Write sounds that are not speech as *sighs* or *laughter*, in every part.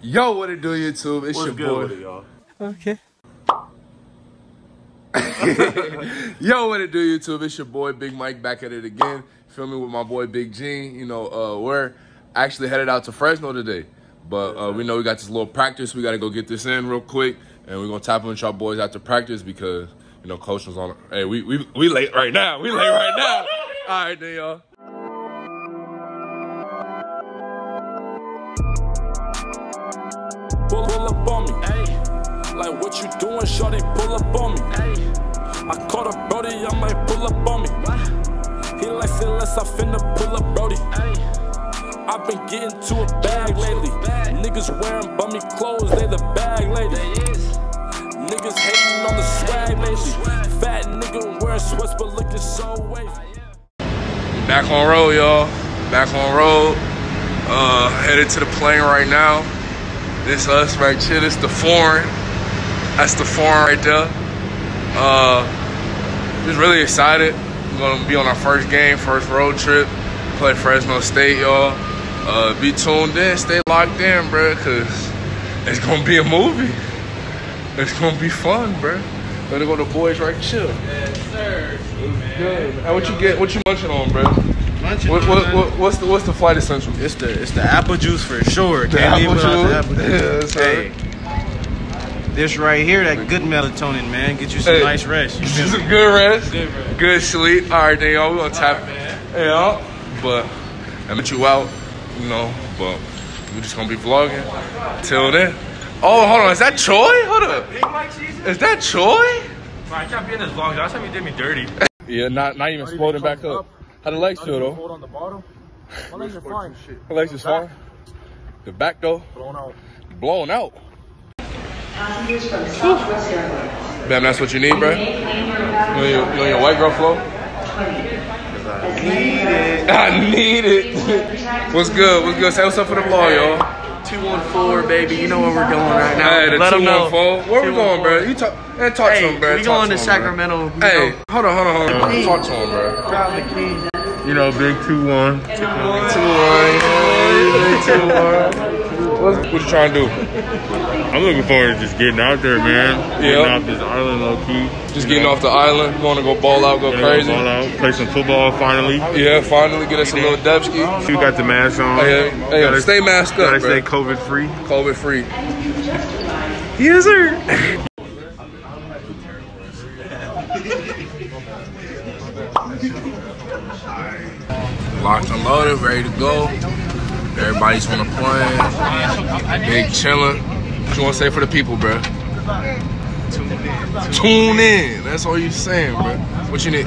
Yo, what it do, YouTube? It's What's your good boy. with it, y'all? Okay. *laughs* Yo, what it do, YouTube? It's your boy Big Mike back at it again. Feel me with my boy Big Gene. You know, uh, we're actually headed out to Fresno today, but uh, we know we got this little practice. We got to go get this in real quick, and we're gonna tap in with y'all boys after practice because you know coach was on. Hey, we we we late right now. We late right now. *laughs* All right, then y'all. Pull, pull up on me. Ayy. Like what you doing, shorty? Pull up on me. Ayy. I caught a Brody, I might pull up on me. He likes it less, I finna pull up Brody. Ayy. I've been getting to a bag lately. Niggas wearing bummy clothes, they the bag lady. Niggas hating on the swag lately. Fat nigga wearing sweats but looking so wavy. Back on road, y'all. Back on road. Uh, headed to the plane right now. This us right here. This the foreign. That's the foreign right there. Uh, just really excited. We're gonna be on our first game, first road trip. Play Fresno State, y'all. Uh, be tuned in, stay locked in, bro, cause it's gonna be a movie. It's gonna be fun, bro. Gonna go to boys right chill. Yes, sir. Good. Hey, what you get? What you munching on, bro? Munching What, what, what, what's the what's the flight essential? It's the it's the apple juice for sure. The Can't apple leave apple juice. *laughs* juice. Yeah, sir. Hey, this right here, that good melatonin, man, get you some Hey. nice rest. You feel Just *laughs* me? good rest, Good rest. good sleep. All right, then y'all, we gonna tap. Yeah, but I met you out, you know. But we just gonna be vlogging. Till then. Oh, hold on, is that Troy? Hold up, Big Mike season? is that Troy? I can't be in this vlog. Last time you did me dirty. Yeah, not not even exploding back up. How the legs feel though? Hold on the bottom. *laughs* My legs are fine. The legs is fine. The back though, Blown out. blowing out. Passengers from Southwest Airlines. Bam, that's what you need, bro. You on your, you on your white girl flow? I need it. *laughs* I need it. *laughs* what's good? What's good? Say what's up for the vlog, y'all. 214, baby. You know where we're going right now. Hey, the Let 'em know. Where we going, bro? You talk, man, talk to Hey, him, bro. we Talk going to him. Sacramento. you Hey, know. hold on, hold on, hold on. Talk to him, bro. Proud the king. You know, big 2-1. Two one. What what you trying to do? I'm looking forward to just getting out there, man. Yeah. Getting Yeah. off this island low key. Just getting off the island. You want to go ball out, go You know, crazy? ball out, play some football finally. Yeah, finally get us a little Debski. We got the mask on. Hey, hey, Gotta- stay masked Gotta up, stay bro. COVID free. COVID free. Yes, sir. Locked and loaded, ready to go. Everybody's on the plane. Big chilling. What you want to say for the people, bro? Tune in. Tune in. That's all you're saying, bro. What you need?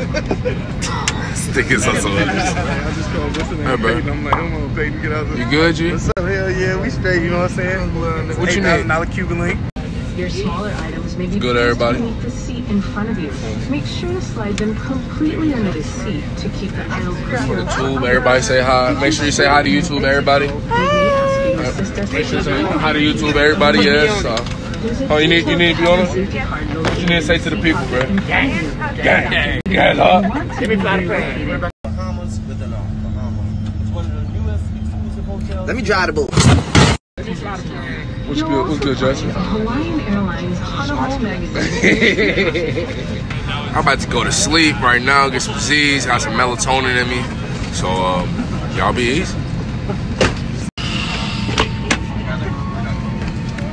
Stickers on some Hey, bro. I'm like, I'm gonna pay to get out You good, G? What's up? Hell yeah, we straight, you know what I'm saying? What you need? $8,000 Cuban link. Your smaller items may be Good, placed everybody. Beneath the seat in front of you. Make sure to slide them completely under the seat to keep the aisle For the clear. tube, everybody say hi. Make sure you say hi to YouTube, everybody. We may you to assist us Make sure you say hi to YouTube, everybody. Yes. Uh, Oh, you need- you need to be on it? What you need to say to the people, bro? Gang. Gang. Gang, huh? Give me flat Let me drive the boat. What's good? What's good, Justin? Hawaiian Airlines magazine. *laughs* I'm about to go to sleep right now, get some Z's, got some melatonin in me. So, um, y'all be easy.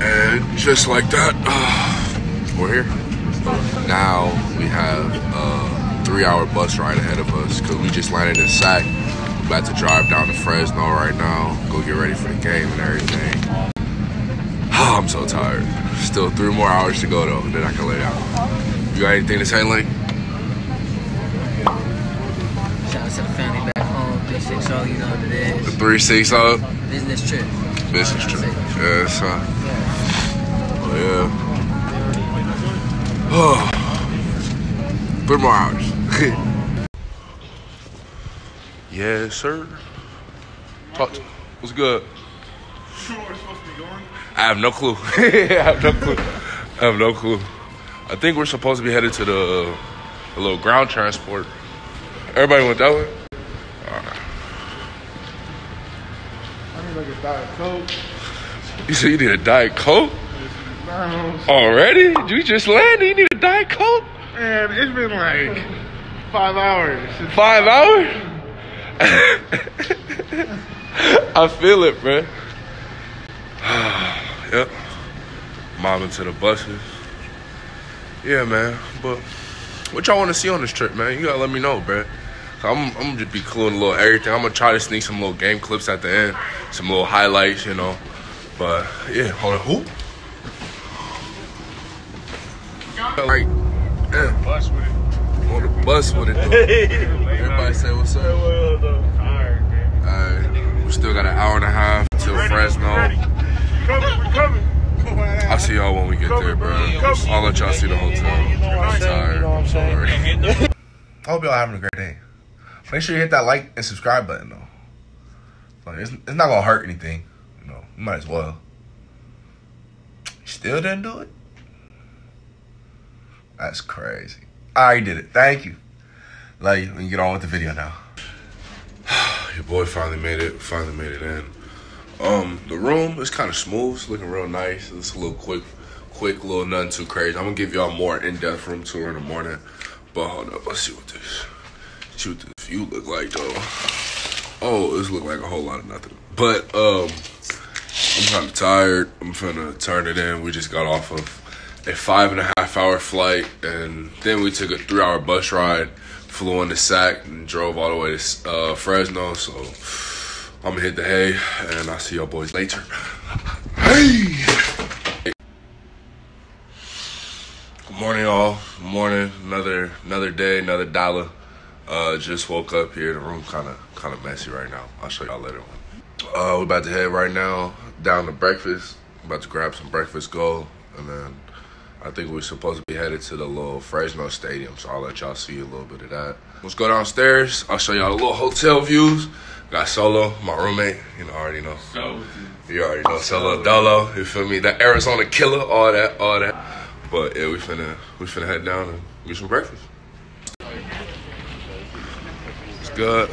And just like that, we're here. Now we have a three hour bus ride ahead of us because we just landed in Sac. We're about to drive down to Fresno right now, go get ready for the game and everything. Oh, I'm so tired. Still three more hours to go though, then I can lay down. You got anything to say, Link? Shout out to the family back home, 360, you know what it The is. three six up Business trip. business trip. Yeah, son. Oh yeah. Oh. Three more hours. *laughs* yes, sir. Talk to- What's good? I have no clue. *laughs* I have no clue. I have no clue. I think we're supposed to be headed to the, the little ground transport. Everybody went that way? I need like a Diet Coke. You said you need a Diet Coke? Already? You just landed? You need a Diet Coke? Man, it's been like five hours. Five hours? *laughs* I feel it, bro. *sighs* *sighs* *sighs* yep. Mobbing to the buses. Yeah, man. But what y'all want to see on this trip, man? You gotta let me know, bro. I'm, I'm gonna just be including a little everything. I'm gonna try to sneak some little game clips at the end, some little highlights, you know. But yeah, hold on. Who? Like, yeah. Bus with it. on the bus with it. Though. *laughs* Everybody say what's up. Uh, Alright, we still got an hour and a half till Fresno. I'll see y'all when we get there, bro. I'll let y'all see the hotel. I'm tired. Sorry. *laughs* I hope y'all having a great day. Make sure you hit that like and subscribe button though. Like it's, it's not gonna hurt anything. You know, you might as well. Still didn't do it? That's crazy. I did it. Thank you. Love you. We can get on with the video now. *sighs* Your boy finally made it. Finally made it in. Um, the room is kind of smooth. It's looking real nice. It's a little quick, quick, little nothing too crazy. I'm gonna give y'all more in-depth room tour in the morning. But hold up, let's see what this, see what this view look like though. Oh, this look like a whole lot of nothing. But um, I'm kind of tired. I'm finna turn it in. We just got off of a five and a half hour flight, and then we took a three hour bus ride, flew into Sac, and drove all the way to uh, Fresno. So I'm gonna hit the hay, and I'll see y'all boys later. Hey. Good morning, y'all. Good morning. Another another day, another dollar. Uh, just woke up here. The room kind of kind of messy right now. I'll show y'all later. Uh, we're about to head right now down to breakfast. about to grab some breakfast, go, and then I think we're supposed to be headed to the little Fresno Stadium. So I'll let y'all see a little bit of that. Let's go downstairs. I'll show y'all the little hotel views. Got Solo, my roommate. You know, already know. You already know Solo Dolo. You feel me? That Arizona killer, all that, all that. But yeah, we finna we finna head down and get some breakfast. It's good.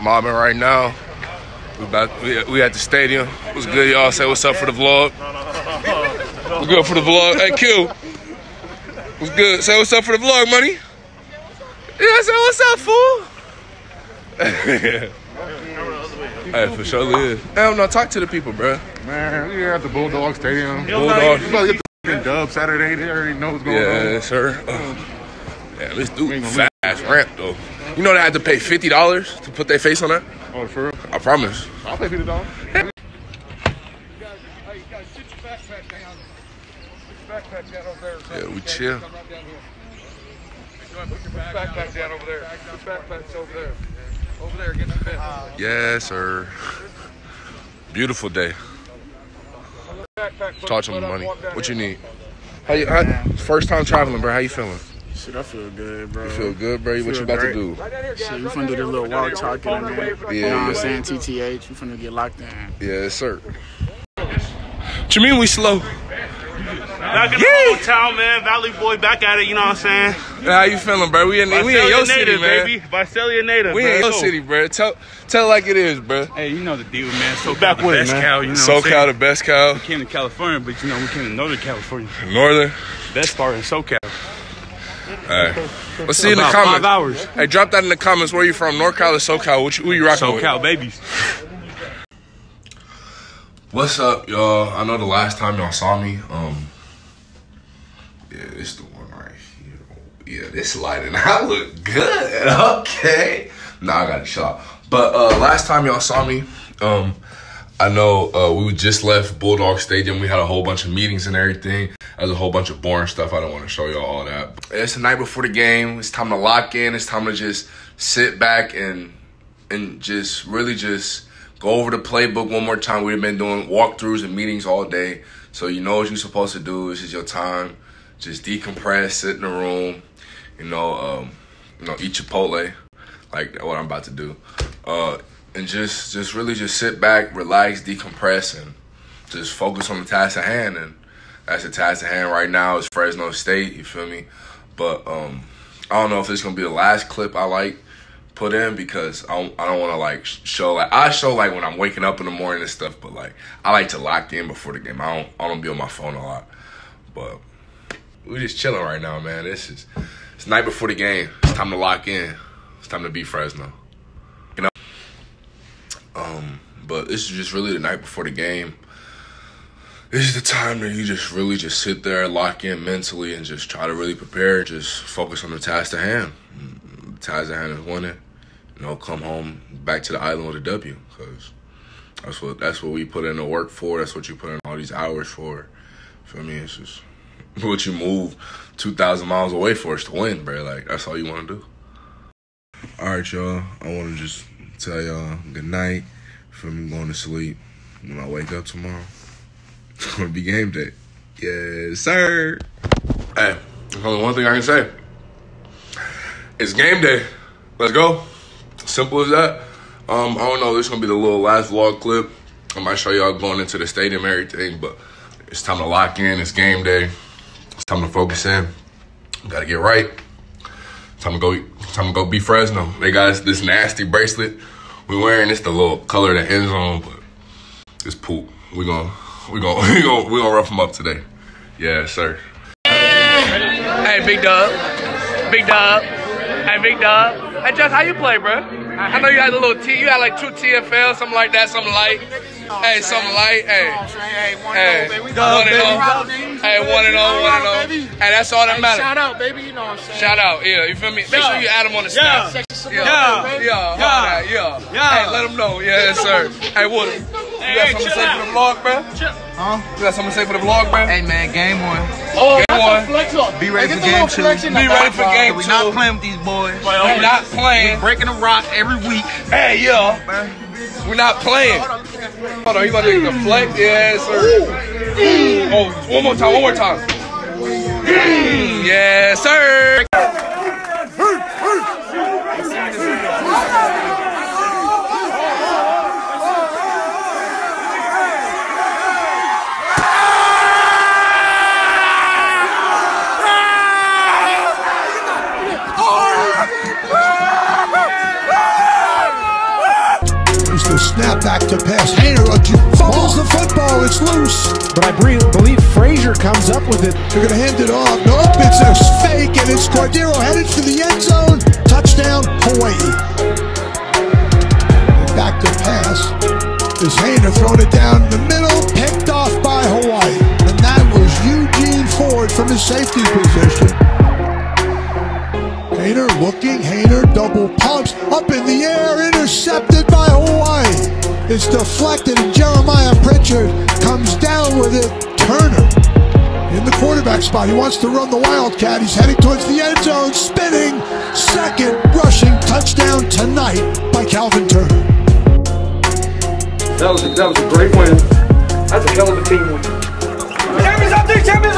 Mobbing right now. We about we, we at the stadium. What's good, y'all? Say what's up for the vlog. What's good for the vlog? Hey, Q. What's good? Say what's up for the vlog, money. Yeah, say what's up, fool. *laughs* hey, for sure is. Hell no, talk to the people, bro. Man, we're at the Bulldog Stadium. Bulldog. We about to get the fucking dub Saturday. They already know what's going Yeah, on. Yeah, sir. Uh, yeah, let's do fast ramp though. You know they had to pay fifty dollars to put their face on that. Oh, for real? I promise. I'll pay fifty dollars. Yeah, we chill. Backpack down over there. Backpack's over there. Over there, get the fit. Yes, sir. Beautiful day. Talk to me, money. What you need? How you? How, first time traveling, bro. How you feeling? Shit, I feel good, bro. You feel good, bro? What you about great. to do? Shit, we finna do this little walk talking, man. Yeah, you know what. I'm saying? TTH, we finna get locked in. Yes, sir. What you mean we slow? Back in the old town, man. Valley boy, back at it. You know what I'm saying? How you feeling, bro? We in we in Visalia your city, man. baby. Visalia native. We man. in your city, bro. Tell tell like it is, bro. Hey, you know the deal, man. SoCal, Back the with it, best man. cow, you know what SoCal, the best cow. We came to California, but you know, we came to Northern California. Northern. Best part in SoCal. All right. Let's see in the comments. five hours. Hey, drop that in the comments. Where you from? NorCal or SoCal? What you, who you rocking with? SoCal babies. What's up, y'all? I know the last time y'all saw me, um, yeah, it's the one right here. Yeah, this lighting, *laughs* I look good. Okay. Nah, I got to shot. But uh, last time y'all saw me, um, I know uh, we just left Bulldog Stadium. We had a whole bunch of meetings and everything. There's a whole bunch of boring stuff. I don't want to show y'all all that. It's the night before the game. It's time to lock in. It's time to just sit back and and just really just go over the playbook one more time. We've been doing walkthroughs and meetings all day, so you know what you're supposed to do. This is your time. Just decompress, sit in the room, you know, um, you know, eat Chipotle, like what I'm about to do, uh, and just just really just sit back, relax, decompress, and just focus on the task at hand. And that's the task at hand right now is Fresno State. You feel me? But um, I don't know if it's gonna be the last clip I like, put in because I don't, I don't want to like show like I show like when I'm waking up in the morning and stuff, but like I like to lock in before the game. I don't I don't be on my phone a lot, but we just chilling right now, man. This is it's night before the game. It's time to lock in. It's time to be Fresno. You know. Um, but this is just really the night before the game. This is the time that you just really just sit there, lock in mentally, and just try to really prepare. Just focus on the task at hand. The task at hand is winning. You know, come home back to the island with a W, because that's what that's what we put in the work for. That's what you put in all these hours for. Feel me? It's just *laughs* what you move two thousand miles away for is to win, bro. Like that's all you want to do. All right, y'all. I want to just tell y'all good night from going to sleep. When I wake up tomorrow, it's gonna be game day. Yes, sir. Hey, there's only one thing I can say. It's game day. Let's go. Simple as that. Um, I don't know. This is gonna be the little last vlog clip. I might show y'all going into the stadium, and everything, but it's time to lock in. It's game day. It's time to focus in. Gotta get right. Time to go. Time to go be Fresno. They got us this nasty bracelet we wearing. It's the little color that ends on, but it's poop. We gonna we gonna *laughs* we gonna we gonna rough them up today. Yeah, sir. Hey, Big Dub. Big Dub. Hey, Big Dub. Hey, Just, how you play, bro? I know you had a little T. You had like two TFL, something like that, something light. Hey, something light. Hey, hey, one and oh. oh. Hey, one and oh, one and oh. Hey, that's all that matters. Shout out, baby. You know what I'm saying. Shout out, yeah. You feel me? Make sure you add them on the Yeah. snap. Yeah. Yeah, Yeah. yeah, yeah, Yeah. yeah. Yeah. Hey, let them know. Yes, sir. Hey, Woody, you got something to say for the vlog, bro? Huh? You got something to say for the vlog, bro? Hey man, game one. Oh, game one. Be ready Hey, for game two. Be ready for game two. We two. not playing with these boys. We not playing. We breaking the rock every week. Hey, yeah. We're not playing. Hold on, you about to deflect? Yes, sir. Oh, one more time, one more time. Mm, yes, sir. To pass. Haener fumbles the football. It's loose. But I believe Frazier comes up with it. They're going to hand it off. Nope, it's a fake, and it's Cordeiro headed for the end zone. Touchdown, Hawaii. Back to pass. Is Haener throwing it down the middle, picked off by Hawaii. And that was Eugene Ford from his safety position. Haener looking, Haener double pumps up in the air, intercepted by Hawaii. It's deflected, and Jeremiah Pritchard comes down with it. Turner in the quarterback spot. He wants to run the Wildcat. He's heading towards the end zone, spinning. Second rushing touchdown tonight by Calvin Turner. That was a, that was a great win. That's a hell of a team win. Champions up there, champions